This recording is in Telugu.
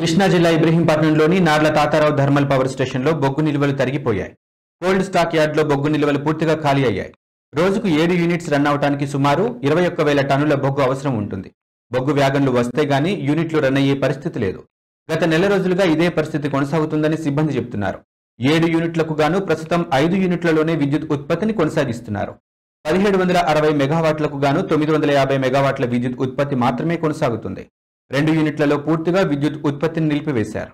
కృష్ణా జిల్లా ఇబ్రహీంపట్నంలోని నార్ల తాతారావు థర్మల్ పవర్ స్టేషన్లో బొగ్గు నిల్వలు తరిగిపోయాయి. కోల్డ్ స్టాక్ యార్డ్లో బొగ్గు నిల్వలు పూర్తిగా ఖాళీ అయ్యాయి. రోజుకు ఏడు యూనిట్స్ రన్ అవడానికి సుమారు ఇరవై ఒక్క వేల టన్నుల బొగ్గు అవసరం ఉంటుంది. బొగ్గు వ్యాగన్లు వస్తే గానీ యూనిట్లు రన్ అయ్యే పరిస్థితి లేదు. గత నెల రోజులుగా ఇదే పరిస్థితి కొనసాగుతుందని సిబ్బంది చెబుతున్నారు ఏడు యూనిట్లకు గాను ప్రస్తుతం ఐదు యూనిట్లలోనే విద్యుత్ ఉత్పత్తిని కొనసాగిస్తున్నారు. పదిహేడు వందల అరవై మెగావాట్లకు గాను తొమ్మిది వందల యాభై మెగావాట్ల విద్యుత్ ఉత్పత్తి మాత్రమే కొనసాగుతుంది. రెండు యూనిట్లలో పూర్తిగా విద్యుత్ ఉత్పత్తిని నిలిపివేశారు.